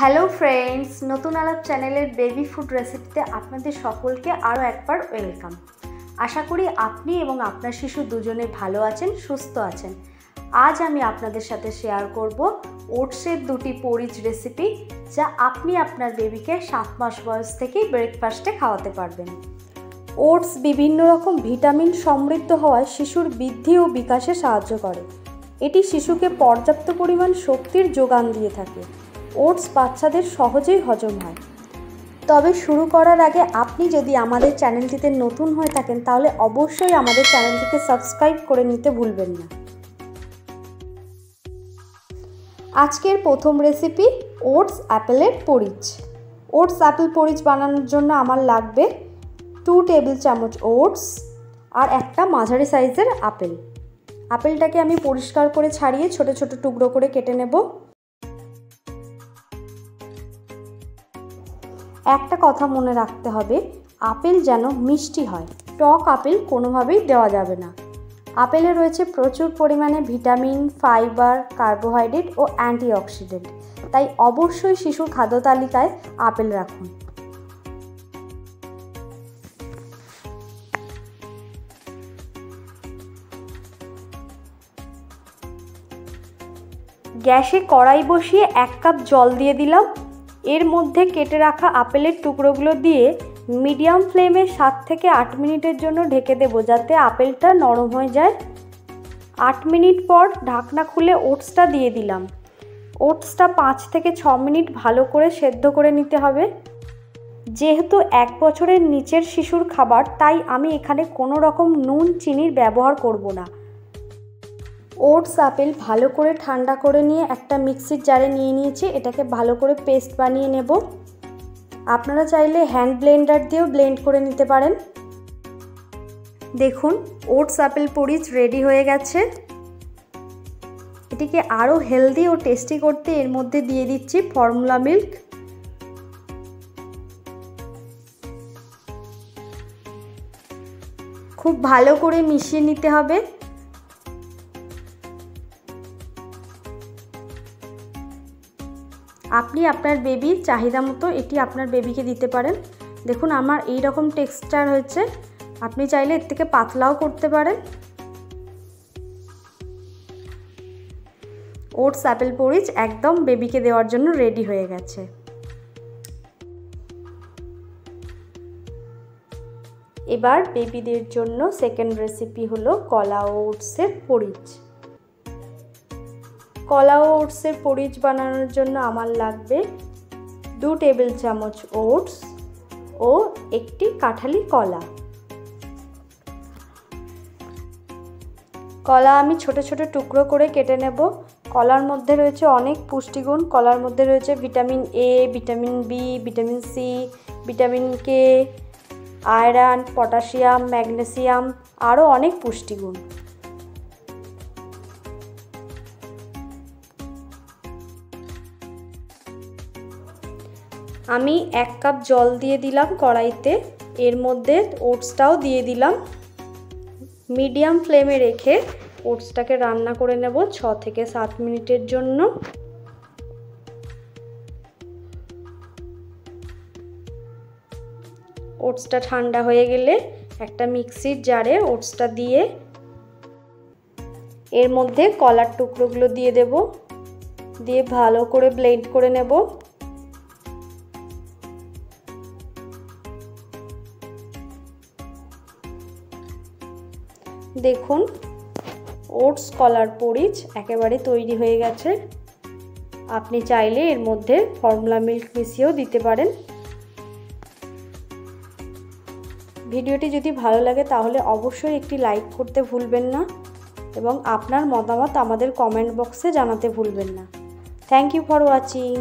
Hello friends নতুন আলাপ চ্যানেলের বেবি ফুড রেসিপিতে আপনাদের সকলকে আরও একবার ওয়েলকাম আশা করি আপনি এবং আপনার শিশু দুজনে ভালো আছেন, সুস্থ আছেন। আজ আমি আপনাদের সাথে শেয়ার করব ওটসের দুটি পরিচ রেসিপি যা আপনি আপনার বেবিকে সাত মাস বয়স থেকেই ব্রেকফাস্টে খাওয়াতে পারবেন। ওটস বিভিন্ন রকম ভিটামিন সমৃদ্ধ হওয়ায় শিশুর বৃদ্ধি ও বিকাশে সাহায্য করে। এটি শিশুকে পর্যাপ্ত পরিমাণ শক্তির যোগান দিয়ে থাকে। ওটস বাচ্চাদের সহজেই হজম হয়। তবে শুরু করার আগে আপনি যদি আমাদের চ্যানেলটিতে নতুন হয়ে থাকেন, তাহলে অবশ্যই আমাদের চ্যানেলটিকে সাবস্ক্রাইব করে নিতে ভুলবেন না। আজকের প্রথম রেসিপি ওটস অ্যাপেলের পরিচ। ওটস অ্যাপেল পরিচ বানানোর জন্য আমার লাগবে টু টেবিল চামচ ওটস আর একটা মাঝারি সাইজের আপেল। আপেলটাকে আমি পরিষ্কার করে ছাড়িয়ে ছোট ছোট টুকরো করে কেটে নেব। একটা কথা মনে রাখতে হবে, আপেল যেন মিষ্টি হয়। টক আপেল কোনোভাবেই দেওয়া যাবে না। আপেলে রয়েছে প্রচুর পরিমাণে ভিটামিন, ফাইবার, কার্বোহাইড্রেট ও অ্যান্টিঅক্সিডেন্ট। তাই অবশ্যই শিশুর খাদ্য তালিকায় আপেল রাখুন। গ্যাসে কড়াই বসিয়ে এক কাপ জল দিয়ে দিলাম। এর মধ্যে কেটে রাখা আপেলের টুকরোগুলো দিয়ে মিডিয়াম ফ্লেমে সাত থেকে আট মিনিটের জন্য ঢেকে দেবো যাতে আপেলটা নরম হয়ে যায়। আট মিনিট পর ঢাকনা খুলে ওটসটা দিয়ে দিলাম। ওটসটা পাঁচ থেকে ছ মিনিট ভালো করে সেদ্ধ করে নিতে হবে। যেহেতু এক বছরের নিচের শিশুর খাবার, তাই আমি এখানে কোনো রকম নুন, চিনির ব্যবহার করব না। ওটস আপেল ভালো করে ঠান্ডা করে নিয়ে একটা মিক্সির জারে নিয়ে নিয়েছি, এটাকে ভালো করে পেস্ট বানিয়ে নেব। আপনারা চাইলে হ্যান্ড ব্লেন্ডার দিয়েও ব্লেন্ড করে নিতে পারেন। দেখুন, ওটস আপেল পরিচ রেডি হয়ে গেছে। এটিকে আরও হেলদি ও টেস্টি করতে এর মধ্যে দিয়ে দিচ্ছি ফর্মুলা মিল্ক। খুব ভালো করে মিশিয়ে নিতে হবে। আপনি আপনার বেবির চাহিদা মতো এটি আপনার বেবিকে দিতে পারেন। দেখুন, আমার এই রকম টেক্সচার হয়েছে। আপনি চাইলে এর থেকে পাতলাও করতে পারেন। ওটস, অ্যাপেল পরিচ একদম বেবিকে দেওয়ার জন্য রেডি হয়ে গেছে। এবার বেবিদের জন্য সেকেন্ড রেসিপি হলো কলা ওটসের পরিচ। কলা ও ওটসের পরিচ বানানোর জন্য আমার লাগবে দু টেবিল চামচ ওটস ও একটি কাঁঠালি কলা। কলা আমি ছোট ছোট টুকরো করে কেটে নেব। কলার মধ্যে রয়েছে অনেক পুষ্টিগুণ। কলার মধ্যে রয়েছে vitamin A vitamin B vitamin C vitamin K iron, potassium, magnesium আরও অনেক পুষ্টিগুণ। আমি এক কাপ জল দিয়ে দিলাম কড়াইতে, এর মধ্যে ওটসটাও দিয়ে দিলাম। মিডিয়াম ফ্লেমে রেখে ওটসটাকে রান্না করে নেব ছ থেকে সাত মিনিটের জন্য। ওটসটা ঠান্ডা হয়ে গেলে একটা মিক্সির জারে ওটসটা দিয়ে এর মধ্যে কলার টুকরোগুলো দিয়ে দেব। দিয়ে ভালো করে ব্লেন্ড করে নেব। দেখুন, ওটস কলার পরিচ একেবারে তৈরি হয়ে গেছে। আপনি চাইলে এর মধ্যে ফর্মুলা মিল্ক মিশিয়েও দিতে পারেন। ভিডিওটি যদি ভালো লাগে তাহলে অবশ্যই একটি লাইক করতে ভুলবেন না এবং আপনার মতামত আমাদের কমেন্ট বক্সে জানাতে ভুলবেন না। Thank you for watching.